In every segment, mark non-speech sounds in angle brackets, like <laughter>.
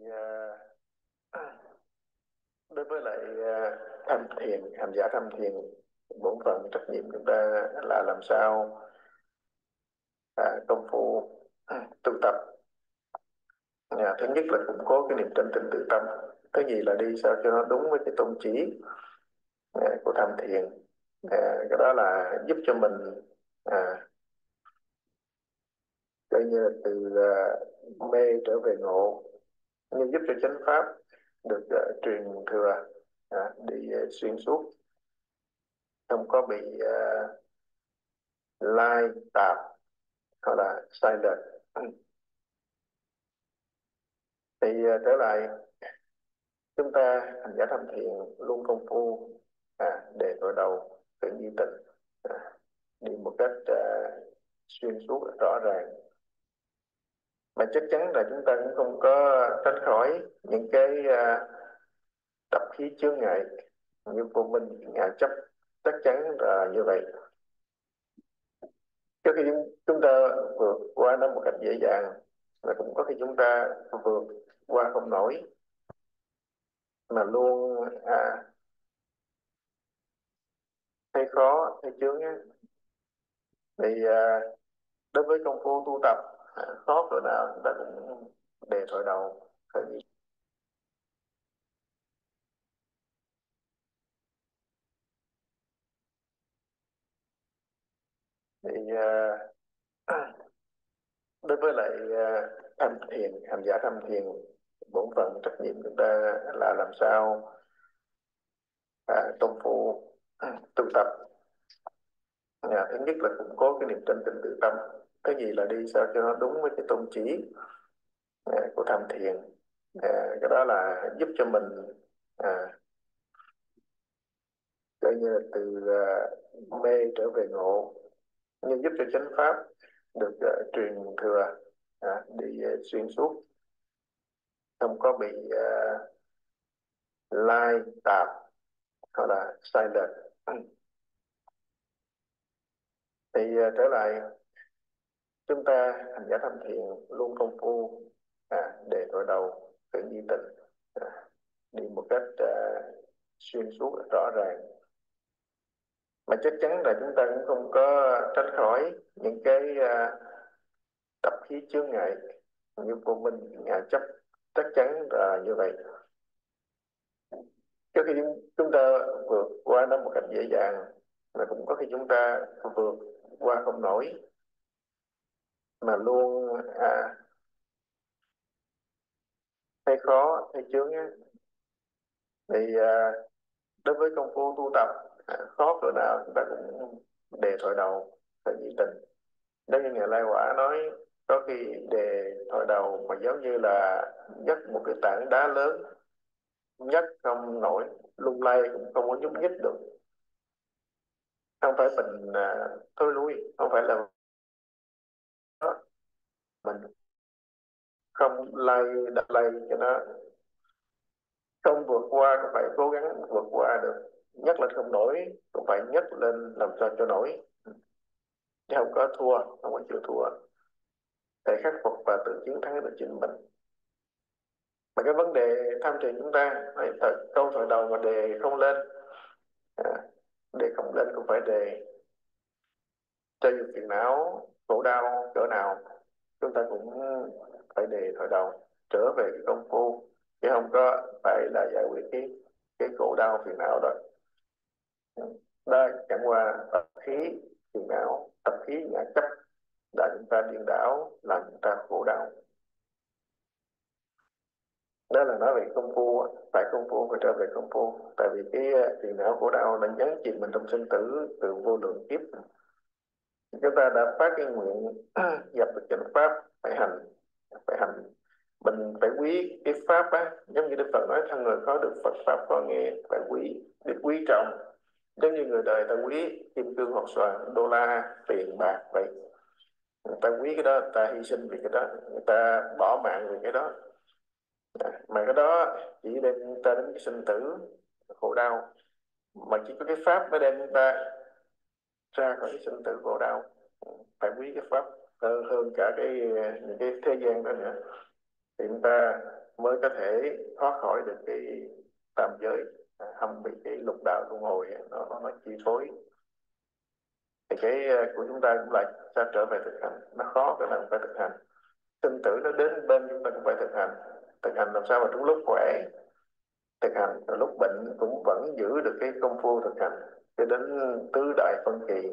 Ờ, đối với lại ờ, tham thiền hành giả tham thiền bổn phận trách nhiệm chúng ta là làm sao à, công phu ừ, tu tập. À, thứ nhất là củng cố cái niềm tin tự tâm thứ gì là đi sao cho nó đúng với cái tôn chỉ à, của tham thiền. À, cái đó là giúp cho mình à, coi như là từ à, mê trở về ngộ nhưng giúp cho chánh pháp được uh, truyền thừa uh, đi uh, xuyên suốt. Không có bị uh, lai tạp hoặc là sai lệch. Thì uh, trở lại chúng ta hành giả tham thiền luôn công phu à, để tội đầu tự nhiên tình à, đi một cách à, xuyên suốt rõ ràng mà chắc chắn là chúng ta cũng không có tránh khỏi những cái uh, tập khí chướng ngại như vô minh ngã chấp. Chắc chắn là như vậy. Trước khi chúng ta vượt qua nó một cách dễ dàng là cũng có khi chúng ta vượt qua không nổi mà luôn à, thấy khó thấy chướng thì à, đối với công phu tu tập à, khó nào chúng ta cũng đề thổi đầu khởi nghiệp. Thì uh, <clears throat> đối với lại ờ, uh, tham thiền hành giả tham thiền bổn phận trách nhiệm chúng ta là làm sao à, công phu <clears throat> tu tập. À, thứ nhất là củng cố cái niềm tin tình tự tâm cái gì là đi sao cho nó đúng với cái tôn chỉ à, của tham thiền. À, cái đó là giúp cho mình à, coi như là từ à, mê trở về ngộ nhưng giúp cho chánh pháp được uh, truyền thừa à, đi uh, xuyên suốt. Không có bị uh, lai tạp hoặc là sai lệch. Thì uh, trở lại chúng ta hành giả tâm thiền luôn công phu à, để tội đầu tự nhiên tịnh à, đi một cách à, xuyên suốt rõ ràng. Mà chắc chắn là chúng ta cũng không có tránh khỏi những cái à, tập khí chướng ngại như vô minh ngã chấp. Chắc chắn là như vậy. Trước khi chúng ta vượt qua nó một cách dễ dàng mà cũng có khi chúng ta vượt qua không nổi mà luôn à, thấy khó thấy chướng á. Thì à, đối với công phu tu tập à, khó cỡ nào chúng ta cũng đề thổi đầu phải nhị tình. Nếu như ngài lai quả nói có khi đề thổi đầu mà giống như là nhấc một cái tảng đá lớn nhấc không nổi lung lay cũng không có nhúc nhích được. Không phải mình à, thôi lui không phải là mình. Không lay đặt lay cho nó. Không vượt qua cũng phải cố gắng vượt qua được. Nhất lên không nổi cũng phải nhất lên làm sao cho nổi. Chứ không có thua không có chịu thua. Để khắc phục và tự chiến thắng được chính mình. Mà cái vấn đề tham thiền chúng ta phải thật câu thoại đầu mà đề không lên. À, đề không lên cũng phải đề. Cho dù phiền não khổ đau cỡ nào chúng ta cũng ờ, phải đề thoại đầu, trở về cái công phu, chứ không có phải là giải quyết cái cái khổ đau phiền não rồi đó, chẳng qua tập khí phiền não, tập khí ngã chấp đã chúng ta điên đảo, làm chúng ta khổ đau. Đó là nói về công phu tại công phu phải trở về công phu. Tại vì cái ờ, phiền não khổ đau nó nhấn chìm mình trong sinh tử từ vô lượng kiếp chúng ta đã phát cái nguyện, <clears throat> dập được chánh pháp phải hành phải hành. Mình phải quý cái pháp á, giống như đức phật nói, thân người khó được phật pháp khó nghe phải quý biết quý trọng. Giống như người đời ta quý kim cương hoặc xoàn đô la, tiền, bạc vậy. Người ta quý cái đó, người ta hy sinh vì cái đó, người ta bỏ mạng vì cái đó. À, mà cái đó chỉ đem ta đến cái sinh tử khổ đau. Mà chỉ có cái pháp mới đem ta ra khỏi cái sinh tử khổ đau ừ, phải quý cái pháp hơn, hơn cả cái những cái thế gian đó nữa. Thì chúng ta mới có thể thoát khỏi được cái tam giới à, không bị cái lục đạo luân hồi nó nó, nó chi phối. Thì cái à, của chúng ta cũng lại sẽ trở về thực hành. Nó khó cái là phải thực hành. Sinh tử nó đến bên chúng ta cũng phải thực hành. Thực hành làm sao mà trong lúc khỏe thực hành. Lúc bệnh cũng vẫn giữ được cái công phu thực hành cho đến ờ, tứ đại phân kỳ,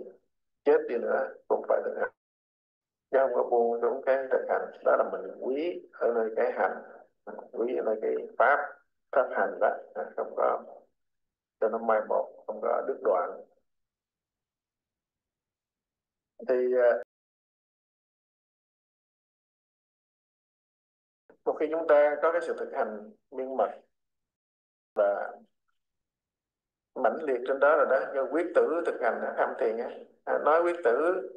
chết đi nữa cũng phải thực hành. Chứ không có buông xuống cái thực hành. Đó là mình quý ở nơi cái hành, quý ở nơi cái pháp pháp hành đó. À, không có, cho nó mai một, không có đứt đoạn. Thì ờ, một khi chúng ta có cái sự thực hành miên mật và mãnh liệt trên đó rồi đó. Như quyết tử thực hành tham thiền á. À, nói quyết tử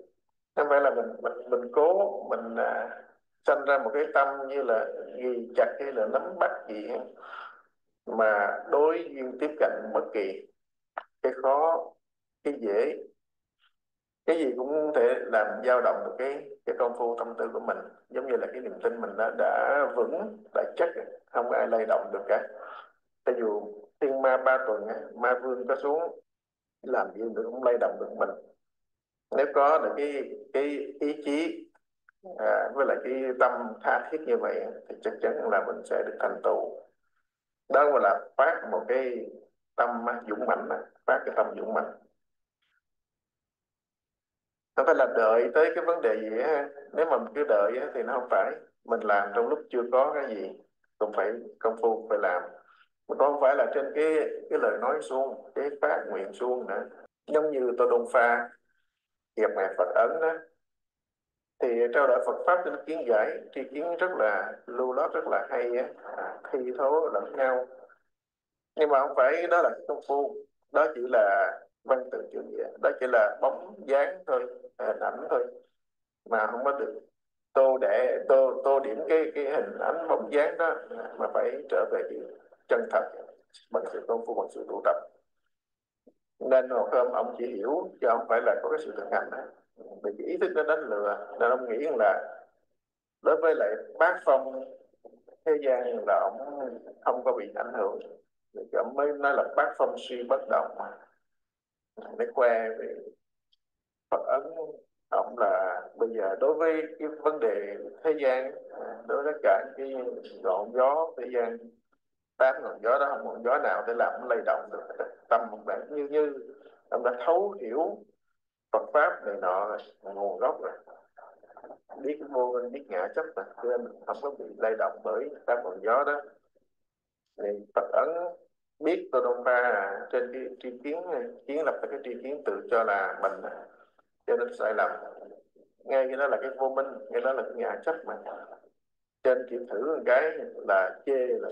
không phải là mình mình mình cố mình à, sanh ra một cái tâm như là ghi chặt hay là nắm bắt gì mà đối duyên tiếp cận bất kỳ. Cái khó cái dễ. Cái gì cũng thể làm dao động được cái cái công phu tâm tư của mình. Giống như là cái niềm tin mình đã đã vững đã chắc không ai lay động được cả. Cho dù thiên ma ba tuần ma vương có xuống làm gì được cũng lay động được mình. Nếu có được cái cái ý chí à, với lại cái tâm tha thiết như vậy thì chắc chắn là mình sẽ được thành tựu. Đó gọi là phát một cái tâm dũng mạnh phát cái tâm dũng mạnh không phải là đợi tới cái vấn đề gì á nếu mà mình cứ đợi thì nó không phải mình làm trong lúc chưa có cái gì cũng phải công phu phải làm không phải là trên cái cái lời nói suông, cái phát nguyện suông nữa. Giống như tôi đôn pha, hiệp ngài Phật ấn đó. Thì trao đổi Phật pháp trên kiến giải, tri kiến rất là, lưu lót rất là hay á. À, thi thố lẫn nhau. Nhưng mà không phải đó là cái công phu. Đó chỉ là văn tự chữ nghĩa. Đó chỉ là bóng dáng thôi, hình ảnh thôi. Mà không có được tô để tô tô điểm cái cái hình ảnh bóng dáng đó mà phải trở về chữ chân thật. Bằng sự công phu bằng sự tu tập. Nên một hôm ông chỉ hiểu chứ không phải là có cái sự thực hành đó. Vì cái ý thức nó đánh lừa. Nên ông nghĩ rằng là đối với lại bác phong, thế gian là ông không có bị ảnh hưởng. Thì ông mới nói là bác phong suy bất động. Để khoe về Phật ấn ông là bây giờ đối với cái vấn đề thế gian, đối với cả cái ngọn gió thế gian tám ngọn gió đó không ngọn gió nào để làm lay động được. Tâm một bạn như như ông đã thấu hiểu Phật pháp này nọ nguồn gốc rồi. Biết vô minh biết ngã chấp mà cho nên không có bị lay động bởi tám ngọn gió đó. Thì Phật ấn biết tôi đông Ba à, trên cái tri kiến kiến lập cái tri kiến tự cho là mình. Cho nên sai lầm. Ngay cái đó là cái vô minh ngay đó là cái ngã chấp mà. Trên kiểm thử một cái là chê là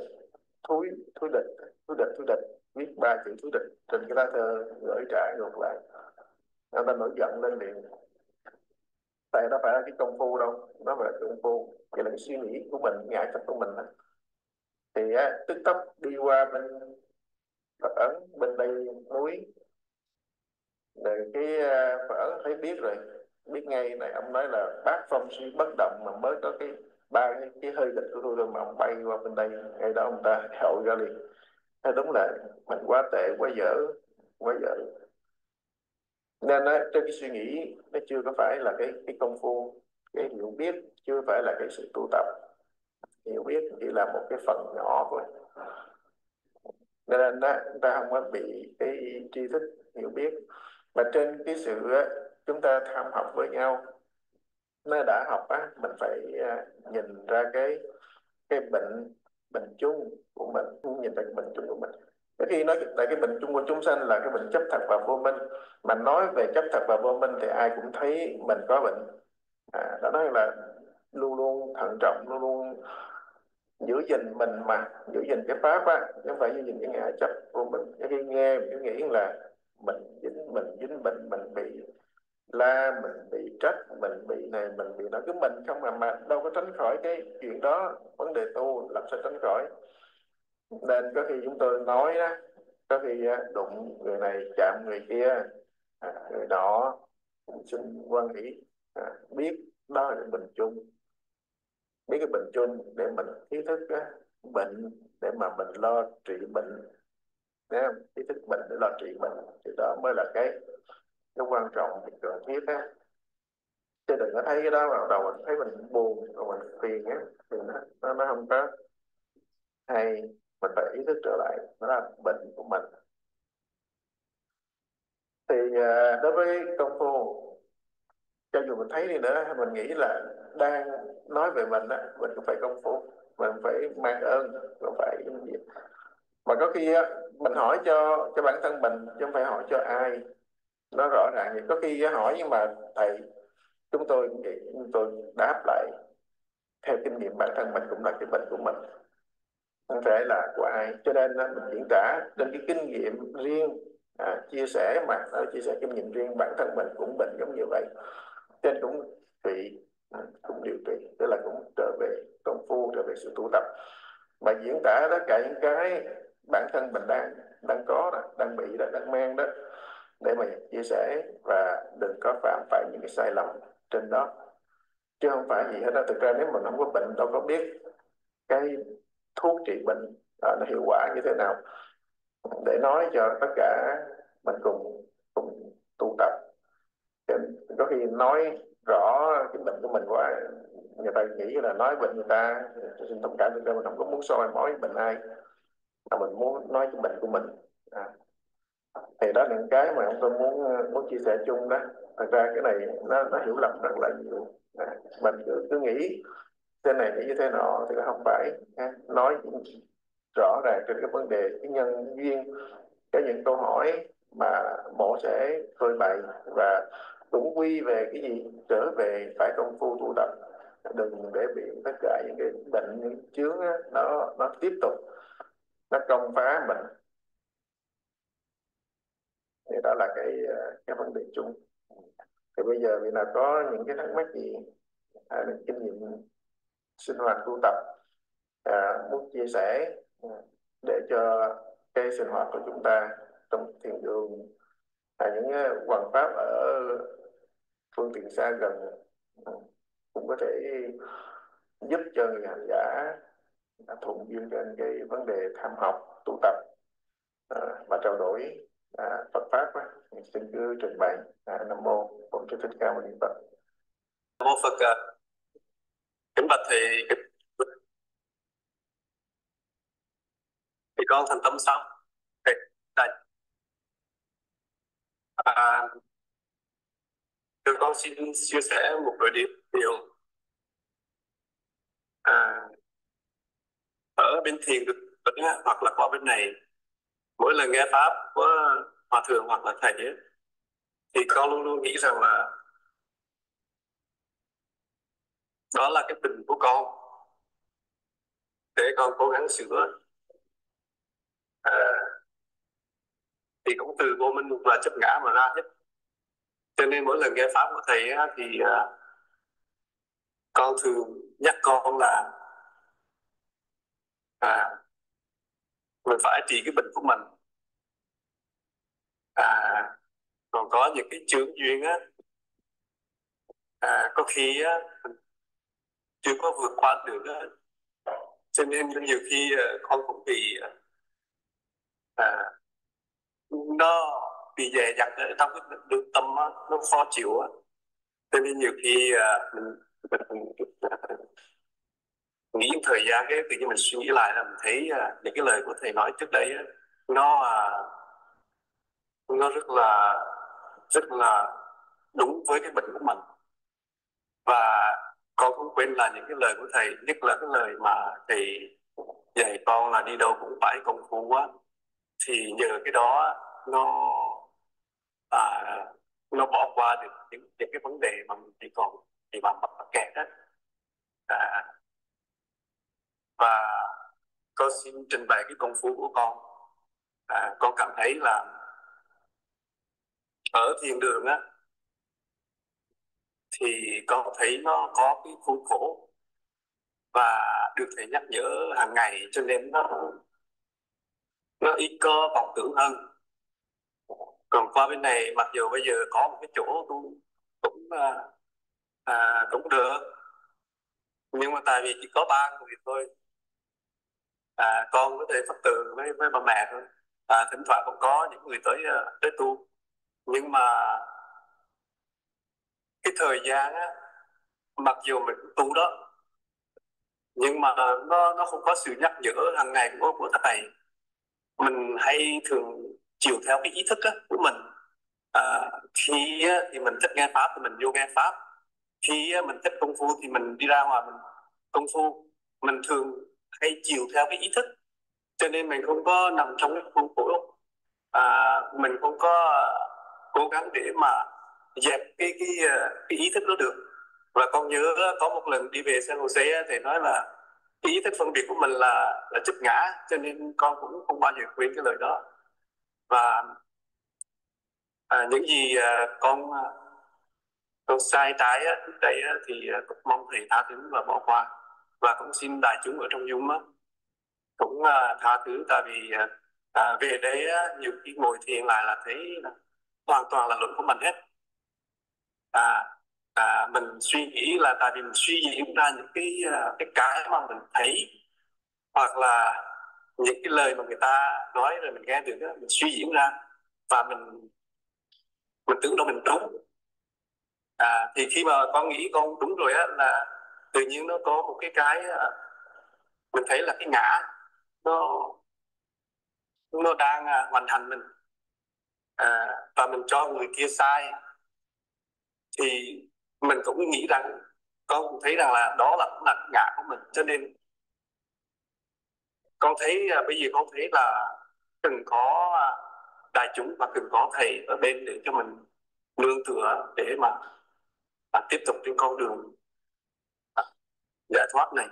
thúi thúi địch thúi địch thúi địch. Viết ba chữ thúi địch. Trên cái lá thơ gửi trả ngược lại. Nó ta nổi giận lên liền. Tại nó phải là cái công phu đâu. Nó phải là công phu. Vậy là cái suy nghĩ của mình ngại chấp của mình thì á, tức tốc đi qua bên Phật ấn bên đây núi rồi cái à, Phật ấn thấy biết rồi. Biết ngay này ông nói là bác phong suy bất động mà mới có cái ba cái, cái hơi lệch của tôi rồi mà ông bay qua bên đây ngay đó ông ta <laughs> hậu ra liền. Hay đúng là mình quá tệ quá dở quá dở. Nên đó, trên cái suy nghĩ nó chưa có phải là cái cái công phu. Cái hiểu biết chưa phải là cái sự tu tập. Hiểu biết chỉ là một cái phần nhỏ thôi. Nên đó, chúng ta không có bị cái tri thức hiểu biết. Mà trên cái sự chúng ta tham học với nhau nó đã học á mình phải à, nhìn ra cái cái bệnh bệnh chung của mình nhìn ra cái bệnh chung của mình. Cái khi nói tại cái bệnh chung của chúng sanh là cái bệnh chấp thật và vô minh. Mà nói về chấp thật và vô minh thì ai cũng thấy mình có bệnh. À, đó nói là luôn luôn thận trọng luôn luôn giữ gìn mình mà giữ gìn cái pháp á chứ không phải giữ gìn cái ngã chấp của mình cái khi nghe mình nghĩ là mình dính mình dính bệnh mình bị la mình bị trách mình bị này mình bị nó cứ mình không mà mà đâu có tránh khỏi cái chuyện đó. Vấn đề tu làm sao tránh khỏi. Nên có khi chúng tôi nói đó có khi à, đụng người này chạm người kia à, người đó cũng xin quan hỷ à, biết đó là bệnh chung. Biết cái bệnh chung để mình ý thức đó, bệnh để mà mình lo trị bệnh. Đấy không? ý thức bệnh để lo trị bệnh thì đó mới là cái nó quan trọng thì cần thiết á. Chứ đừng có thấy cái đó vào đầu mình thấy mình buồn rồi mình phiền á thì nó, nó không có hay. Mình phải ý thức trở lại nó là bệnh của mình. Thì à, đối với công phu cho dù mình thấy đi nữa mình nghĩ là đang nói về mình á mình cũng phải công phu mình phải mang ơn mình phải gì. Mà có khi á, mình hỏi cho cho bản thân mình chứ không phải hỏi cho ai nó rõ ràng. Thì có khi hỏi nhưng mà thầy chúng tôi chúng tôi đáp lại theo kinh nghiệm bản thân mình cũng là cái bệnh của mình. Không phải là của ai. Cho nên à, mình diễn tả trên cái kinh nghiệm riêng à, chia sẻ mà nó chia sẻ kinh nghiệm riêng bản thân mình cũng bệnh giống như vậy. Trên cũng bị à, cũng điều trị tức là cũng trở về công phu trở về sự tu tập. Mà diễn tả tất cả những cái bản thân mình đang đang có đó, đang bị đó, đang mang đó để mà chia sẻ và đừng có phạm phải những cái sai lầm trên đó. Chứ không phải gì hết đó thực ra nếu mình không có bệnh đâu có biết cái thuốc trị bệnh à, nó hiệu quả như thế nào. Để nói cho tất cả mình cùng cùng tu tập. Có khi nói rõ cái bệnh của mình quá người ta nghĩ là nói bệnh người ta xin thông cảm thực ra mình không có muốn soi mối bệnh ai. Mà mình muốn nói cái bệnh của mình. À thì đó là những cái mà tôi muốn ờ, muốn chia sẻ chung đó thật ra cái này nó nó hiểu lầm rất là nhiều à. mình cứ, cứ nghĩ thế này nghĩ như thế nọ thì không phải à. nói rõ ràng trên cái vấn đề cái nhân duyên có những câu hỏi mà mổ sẽ phơi bày và cũng quy về cái gì trở về phải công phu tu tập đừng để bị tất cả những cái bệnh những chướng đó nó nó tiếp tục nó công phá mình thì đó là cái ờ, cái vấn đề chung. Thì bây giờ vì là có những cái thắc mắc gì hay là kinh nghiệm sinh hoạt tu tập à, muốn chia sẻ ừ, để cho cái sinh hoạt của chúng ta trong thiền đường là những ờ, hoàn pháp ở phương tiện xa gần ừ, cũng có thể giúp cho người hành giả thuận duyên trên cái vấn đề tham học tu tập à, và trao đổi à, Phật pháp á, xin cứ trình bày à, nam mô bổn sư thích ca mâu ni phật. Nam mô phật à. kính bạch thầy thì con thành tâm xong thầy đây. À, thì con xin chia sẻ một vài điểm điều. À, ở bên thiền được hoặc là qua bên này mỗi lần nghe pháp của hòa thượng hoặc là thầy ấy, thì con luôn luôn nghĩ rằng là đó là cái tình của con. Để con cố gắng sửa. À, thì cũng từ vô minh và chấp ngã mà ra hết. Cho nên mỗi lần nghe pháp của thầy ấy thì à, con thường nhắc con là à, mình phải trị cái bệnh của mình. À, còn có những cái chướng duyên á. À, có khi á chưa có vượt qua được á. Cho nên nhiều khi ờ, con cũng bị à, nó bị dè dặt ở trong cái đường tâm á, nó khó chịu á. Cho nên nhiều khi à, mình, mình, mình nghĩ thời gian cái tự nhiên mình suy nghĩ lại là mình thấy uh, những cái lời của thầy nói trước đấy nó uh, nó rất là rất là đúng với cái bệnh của mình. Và con không quên là những cái lời của thầy nhất là cái lời mà thầy dạy con là đi đâu cũng phải công phu quá thì nhờ cái đó nó à, nó bỏ qua được những, những cái vấn đề mà mình chỉ còn thì mà mắc kẹt đó à, và con xin trình bày cái công phu của con. À, con cảm thấy là ở thiền đường á thì con thấy nó có cái khuôn khổ và được thầy nhắc nhở hàng ngày cho nên nó nó ít có vọng tưởng hơn. Còn qua bên này mặc dù bây giờ có một cái chỗ tôi cũng à, à, cũng được nhưng mà tại vì chỉ có ba người thôi à, con có thể phật từ với với bà mẹ thôi. À, thỉnh thoảng cũng có những người tới ờ, tới tu. Nhưng mà cái thời gian á mặc dù mình cũng tu đó nhưng mà nó nó không có sự nhắc nhở hàng ngày của của thầy. Mình hay thường chiều theo cái ý thức á, của mình. À, khi á, thì mình thích nghe pháp thì mình vô nghe pháp. Khi á, mình thích công phu thì mình đi ra ngoài mình công phu. Mình thường hay chiều theo cái ý thức. Cho nên mình không có nằm trong cái khuôn khổ à, mình không có cố gắng để mà dẹp cái cái ờ, cái ý thức đó được. Và con nhớ có một lần đi về San Jose thì nói là cái ý thức phân biệt của mình là là chấp ngã cho nên con cũng không bao giờ quên cái lời đó. Và à, những gì à, con con sai trái á, trước đây á, thì ờ, cũng mong thầy tha thứ và bỏ qua và cũng xin đại chúng ở trong dung á, cũng à, tha thứ. Tại vì à, à, về đây á, nhiều khi ngồi thiền lại là thấy là hoàn toàn là lỗi của mình hết. À, à, mình suy nghĩ là tại vì mình suy diễn ra những cái à, cái cái mà mình thấy hoặc là những cái lời mà người ta nói rồi mình nghe được đó, mình suy diễn ra và mình mình tưởng đâu mình đúng. À, thì khi mà con nghĩ con đúng rồi á là tự nhiên nó có một cái cái à, mình thấy là cái ngã nó nó đang à, hoàn thành mình. À, và mình cho người kia sai. Thì mình cũng nghĩ rằng con cũng thấy rằng là đó là cũng là ngã của mình. Cho nên con thấy à, bây giờ con thấy là cần có đại chúng và cần có thầy ở bên để cho mình nương tựa để mà mà tiếp tục trên con đường Dạ, giải thoát này.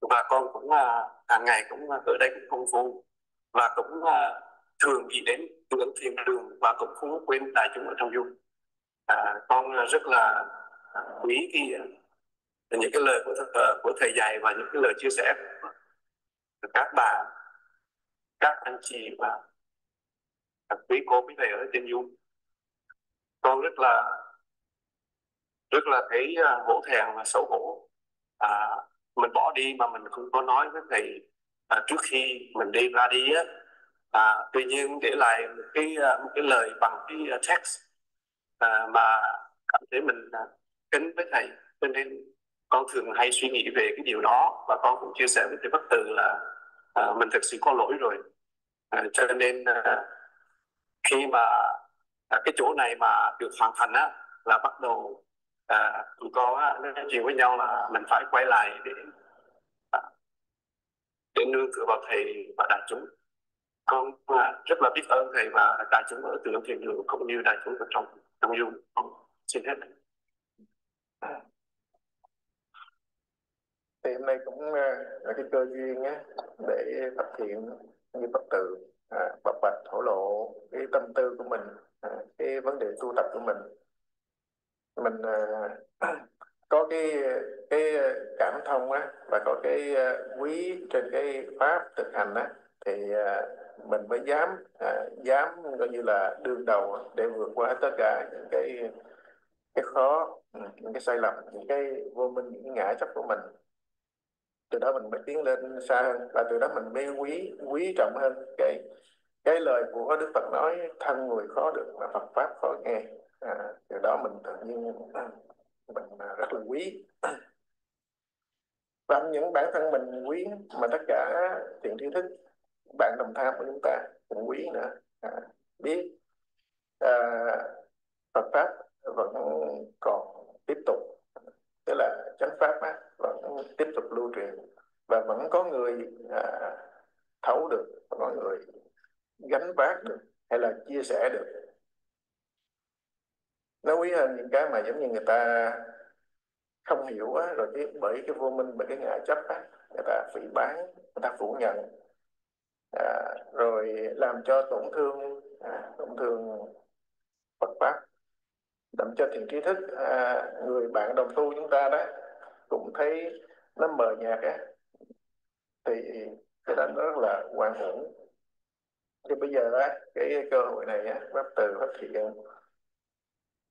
Và con cũng à, hàng ngày cũng à, ở đây cũng công phu và cũng à, thường nghĩ đến hướng thiền đường và cũng không quên đại chúng ở trong dung à, con à, rất là à, quý cái à, những cái lời của của thầy dạy và những cái lời chia sẻ của các bà các anh chị và các quý cô quý thầy ở trên dung con rất là rất là thấy hổ thẹn và xấu hổ à, mình bỏ đi mà mình không có nói với thầy à, trước khi mình đi ra đi á. À, tuy nhiên để lại một cái à, một cái lời bằng cái à, text à, mà cảm thấy mình à, kính với thầy. Cho nên con thường hay suy nghĩ về cái điều đó và con cũng chia sẻ với thầy bất từ là à, mình thực sự có lỗi rồi. À, cho nên à, khi mà à, cái chỗ này mà được hoàn thành á là bắt đầu à, tụi con á, nói chuyện với nhau là mình phải quay lại để à, để nương tựa vào thầy và đại chúng. Con à, rất là biết ơn thầy và đại chúng ở từ thiền đường cũng như đại chúng ở trong trong dung xin hết. Thì hôm nay cũng à, là cái cơ duyên á để tập thiện như Phật tử à, bộc bạch thổ lộ cái tâm tư của mình à, cái vấn đề tu tập của mình mình à, <clears throat> có cái cái cảm thông á, và có cái à, quý trên cái pháp thực hành á, thì à, mình mới dám dám coi như là đương đầu để vượt qua tất cả những cái cái khó ừ, những cái sai lầm, những cái vô minh, những cái ngã chấp của mình. Từ đó mình mới tiến lên xa hơn, và từ đó mình mới quý quý trọng hơn cái cái lời của Đức Phật nói, thân người khó được mà Phật pháp khó nghe à, từ đó mình tự nhiên à, mình à, rất là quý. Và những bản thân mình quý mà tất cả thiện tri thức bạn đồng tham của chúng ta cũng quý nữa. À, biết à, Phật pháp vẫn còn tiếp tục tức là chánh pháp á, vẫn tiếp tục lưu truyền và vẫn có người à, thấu được có người gánh vác được hay là chia sẻ được nó quý hơn những cái mà giống như người ta không hiểu á, rồi cái bởi cái vô minh bởi cái ngã chấp á, người ta phỉ bán người ta phủ nhận. À, rồi làm cho tổn thương à, tổn thương Phật pháp làm cho thiền trí thức à, người bạn đồng tu chúng ta đó cũng thấy nó mờ nhạt á thì cái đó nó rất là quan hưởng. Thì bây giờ á cái cơ hội này á pháp từ phát hiện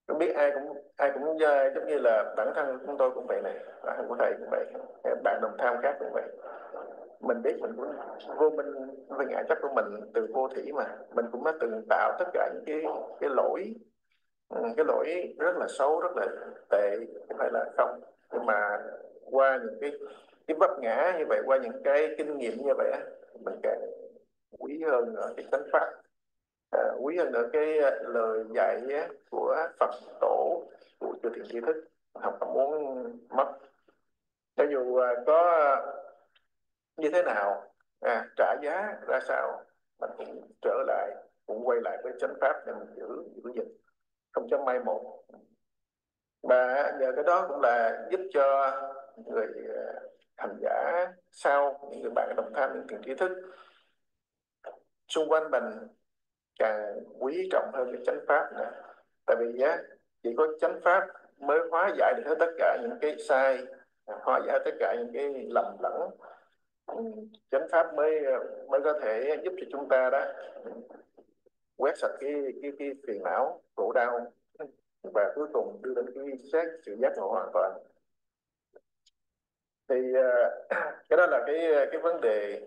không biết ai cũng ai cũng ờ, giống như là bản thân chúng tôi cũng vậy này, bản thân của thầy cũng vậy, bạn đồng tham khác cũng vậy. Mình biết mình cũng, vô minh về ngã chấp của mình từ vô thủy mà, mình cũng đã từng tạo tất cả những cái cái lỗi ừ, cái lỗi rất là xấu, rất là tệ, không phải là không. Nhưng mà qua những cái cái vấp ngã như vậy, qua những cái kinh nghiệm như vậy mình càng quý hơn ở cái chánh pháp à, quý hơn nữa cái ờ, lời dạy của Phật tổ của chư thiện tri thức học không muốn mất. Cho dù ờ, có như thế nào à, trả giá ra sao mình cũng trở lại cũng quay lại với chánh pháp để mình giữ giữ gìn. Không cho mai một. Và nhờ cái đó cũng là giúp cho người hành giả sau những người bạn đồng tham những thiền trí thức xung quanh mình càng quý trọng hơn cái chánh pháp nữa. Tại vì á chỉ có chánh pháp mới hóa giải được hết tất cả những cái sai à, hóa giải tất cả những cái lầm lẫn. Chánh pháp mới à, mới có thể giúp cho chúng ta đó quét sạch cái cái cái phiền não, khổ đau, và cuối cùng đưa đến cái xét sự giác ngộ hoàn toàn. Thì à, <clears throat> cái đó là cái cái vấn đề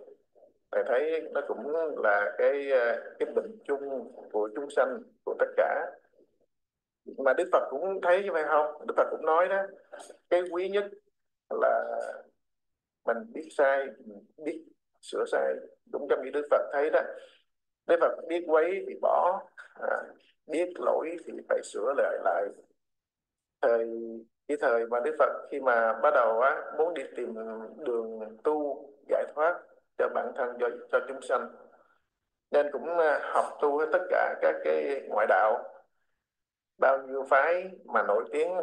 thầy thấy nó cũng là cái ờ, cái bệnh chung của chúng sanh của tất cả. Mà Đức Phật cũng thấy như vậy không? Đức Phật cũng nói đó cái quý nhất là mình biết sai mình biết sửa sai đúng trong như Đức Phật thấy đó. Đức Phật biết quấy thì bỏ à, biết lỗi thì phải sửa lại lại. Thời cái thời mà Đức Phật khi mà bắt đầu á muốn đi tìm đường tu giải thoát bản thân cho cho chúng sanh. Nên cũng à, học tu hết tất cả các cái ngoại đạo. Bao nhiêu phái mà nổi tiếng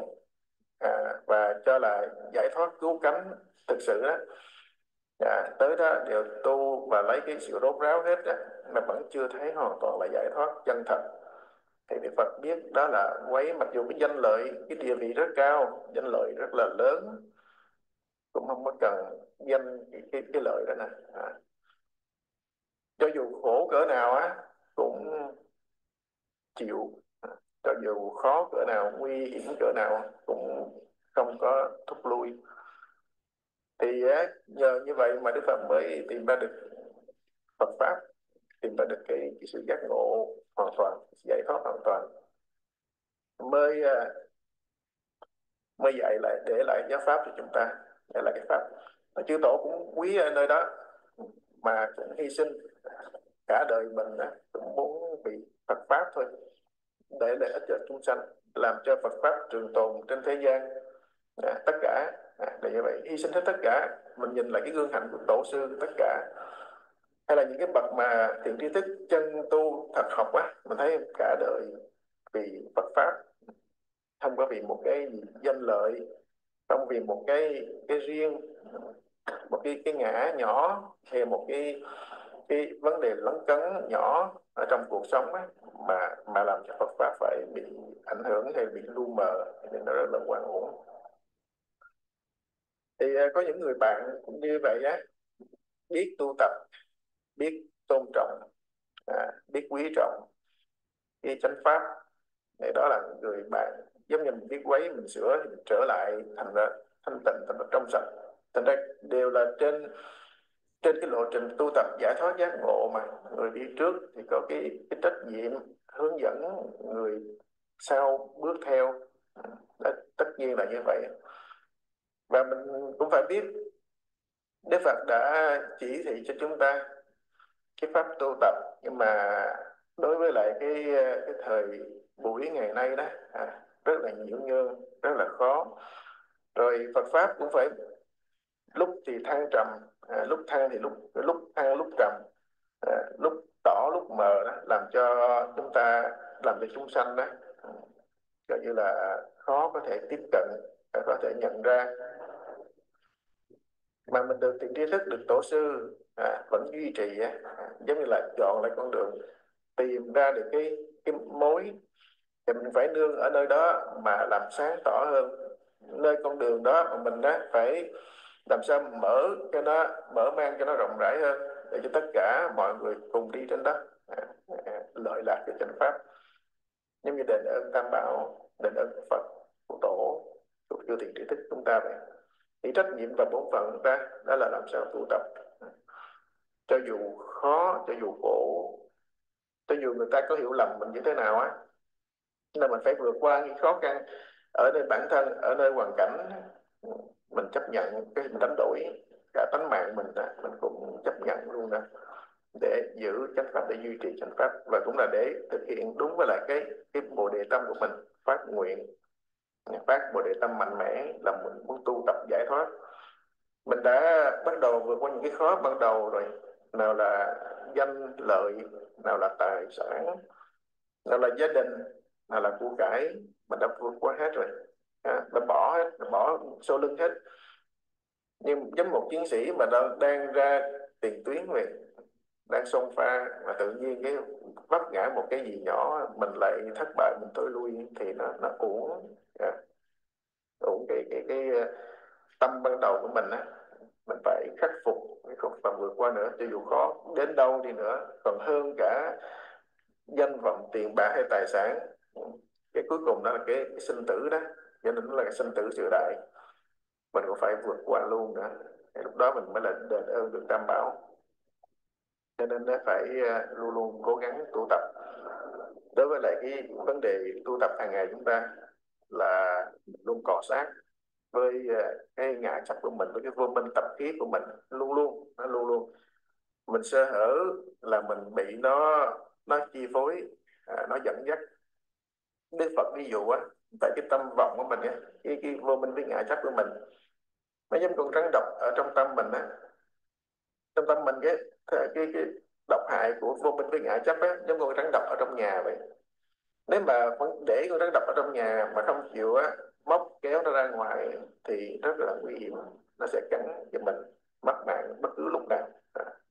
à, và cho là giải thoát cứu cánh thực sự đó à, tới đó đều tu và lấy cái sự rốt ráo hết đó, mà vẫn chưa thấy hoàn toàn là giải thoát chân thật. Thì Đức Phật biết đó là quấy mặc dù cái danh lợi cái địa vị rất cao danh lợi rất là lớn cũng không có cần danh cái, cái, cái lợi đó nè. À cho dù khổ cỡ nào á cũng chịu. Cho dù khó cỡ nào nguy hiểm cỡ nào cũng không có thúc lui. Thì nhờ như vậy mà Đức Phật mới tìm ra được Phật pháp tìm ra được cái, cái sự giác ngộ hoàn toàn giải thoát hoàn toàn. Mới à, mới dạy lại để lại giáo pháp cho chúng ta để lại cái pháp. Mà chư tổ cũng quý ở nơi đó mà cũng hy sinh. Cả đời mình cũng muốn bị Phật pháp thôi. Để để ích cho chúng sanh làm cho Phật pháp trường tồn trên thế gian. À, tất cả à, là như vậy. Hy sinh hết tất cả. Mình nhìn lại cái gương hạnh của tổ sư tất cả. Hay là những cái bậc mà thiện tri thức chân tu thật học á mình thấy cả đời vì Phật pháp. Không có vì một cái danh lợi không vì một cái cái riêng một cái cái ngã nhỏ hay một cái cái vấn đề lấn cấn nhỏ ở trong cuộc sống ấy, mà mà làm cho Phật pháp phải bị ảnh hưởng hay bị lu mờ nên nó rất là quan uổng. Thì à, có những người bạn cũng như vậy á biết tu tập biết tôn trọng à, biết quý trọng cái chánh pháp. Thì đó là người bạn giống như mình biết quấy mình sửa thì mình trở lại thành ra thanh tịnh thành ra trong sạch thành ra đều là trên trên cái lộ trình tu tập giải thoát giác ngộ mà. Người đi trước thì có cái, cái trách nhiệm hướng dẫn người sau bước theo. Đó, tất nhiên là như vậy. Và mình cũng phải biết Đức Phật đã chỉ thị cho chúng ta cái pháp tu tập. Nhưng mà đối với lại cái cái thời buổi ngày nay đó à, rất là nhiễu nhương rất là khó. Rồi Phật pháp cũng phải lúc thì thang trầm à, lúc thang thì lúc lúc thang lúc trầm. À, lúc tỏ lúc mờ đó làm cho chúng ta làm cho chúng sanh đó ừ, gọi như là khó có thể tiếp cận có thể nhận ra. Mà mình được tiền tri thức được tổ sư à, vẫn duy trì à, giống như là chọn lại con đường tìm ra được cái cái mối thì mình phải nương ở nơi đó mà làm sáng tỏ hơn. Nơi con đường đó mà mình đó phải làm sao mở cho nó mở mang cho nó rộng rãi hơn để cho tất cả mọi người cùng đi trên đó. À, à, à lợi lạc cho chánh pháp. Giống như đền ơn tam bảo đền ơn phật của tổ của chư thiện trí thức chúng ta vậy. Thì trách nhiệm và bổn phận ta đó là làm sao tu tập. Cho dù khó cho dù khổ cho dù người ta có hiểu lầm mình như thế nào á là mình phải vượt qua những khó khăn ở nơi bản thân ở nơi hoàn cảnh mình chấp nhận cái mình đánh đổi cả tánh mạng mình đó, mình cũng chấp nhận luôn đó để giữ chánh pháp để duy trì chánh pháp và cũng là để thực hiện đúng với lại cái cái bồ đề tâm của mình phát nguyện phát bồ đề tâm mạnh mẽ là mình muốn tu tập giải thoát. Mình đã bắt đầu vượt qua những cái khó ban đầu rồi nào là danh lợi nào là tài sản nào là gia đình nào là của cải mình đã vượt qua hết rồi à, đã bỏ hết đã bỏ sau lưng hết. Nhưng giống một chiến sĩ mà đang, đang ra tiền tuyến về đang xông pha mà tự nhiên cái vấp ngã một cái gì nhỏ mình lại thất bại mình tối lui thì nó nó uổng. À, uổng cái cái cái ờ, tâm ban đầu của mình á mình phải khắc phục khắc phục và vượt qua nữa cho dù khó đến đâu đi nữa. Còn hơn cả danh vọng tiền bạc hay tài sản cái cuối cùng đó là cái, cái sinh tử đó cho nên nó là cái sinh tử sự đại. Mình cũng phải vượt qua luôn nữa thì lúc đó mình mới là đền ơn được tam bảo. Cho nên nó phải ờ, luôn luôn cố gắng tu tập. Đối với lại cái vấn đề tu tập hàng ngày chúng ta là luôn cọ sát với ờ, cái ngã chấp của mình, với cái vô minh tập khí của mình. Luôn luôn, nó luôn luôn. Mình sơ hở là mình bị nó nó chi phối à, nó dẫn dắt. Đức Phật ví dụ á tại cái tâm vọng của mình á cái, cái vô minh với ngã chấp của mình. Nó giống con rắn độc ở trong tâm mình á trong tâm mình cái cái cái độc hại của vô minh với ngã chấp á giống con rắn độc ở trong nhà vậy. Nếu mà để con rắn độc ở trong nhà mà không chịu á móc kéo nó ra ngoài thì rất là nguy hiểm nó sẽ cắn cho mình mất mạng bất cứ lúc nào.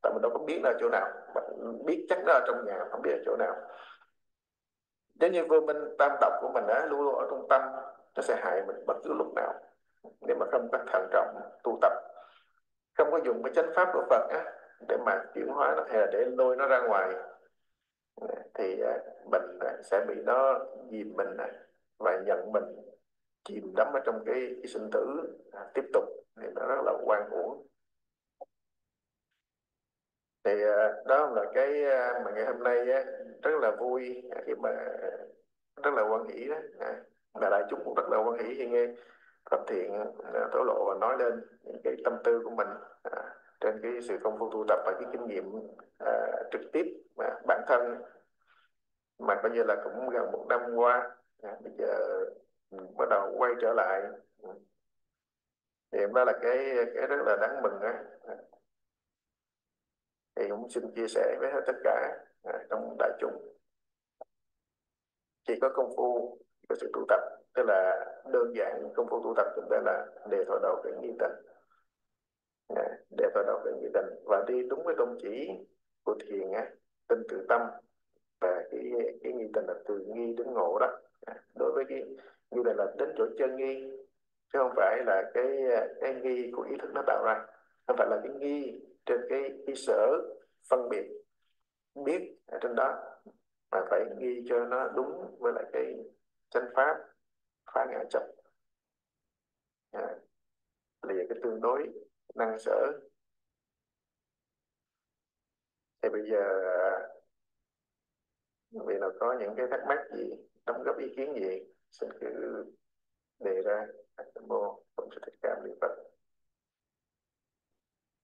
Tại mình đâu có biết là chỗ nào mình biết chắc nó ở trong nhà không biết ở chỗ nào nếu như vô minh tam độc của mình á luôn luôn ở trong tâm nó sẽ hại mình bất cứ lúc nào. Nếu mà không có thận trọng tu tập không có dùng cái chánh pháp của Phật á, để mà chuyển hóa nó hay là để lôi nó ra ngoài thì à, mình à, sẽ bị nó dìm mình và nhận mình chìm đắm ở trong cái, cái sinh tử à, tiếp tục. Thì nó rất là quan uổng thì ờ, đó là cái ờ, mà ngày hôm nay rất là vui khi mà rất là quan hỷ đó. Và đại chúng cũng rất là quan hỷ khi nghe Pháp Thiện ờ, thổ lộ và nói lên những cái tâm tư của mình à, trên cái sự công phu tu tập và cái kinh nghiệm à, trực tiếp mà bản thân. Mà coi như là cũng gần một năm qua à, bây giờ bắt đầu quay trở lại. Ừ. Thì đó là cái cái rất là đáng mừng á thì cũng xin chia sẻ với tất cả à, trong đại chúng. Chỉ có công phu có sự tu tập, tức là đơn giản công phu tu tập chúng ta là đề thọ đầu cảnh nghi tình à, đề thọ đầu cảnh nghi tình và đi đúng với tôn chỉ của thiền á, tinh tự tâm và cái cái nghi tình là từ nghi đến ngộ đó. À, đối với cái như này là đến chỗ chân nghi, chứ không phải là cái cái nghi của ý thức nó tạo ra. Không phải là cái nghi trên cái cái sở phân biệt biết ở trên đó mà phải ghi cho nó đúng với lại cái chân pháp phá ngã chấp à, lìa cái tương đối năng sở. Thì bây giờ vì nào có những cái thắc mắc gì đóng góp ý kiến gì xin cứ đề ra. Nam mô Phật.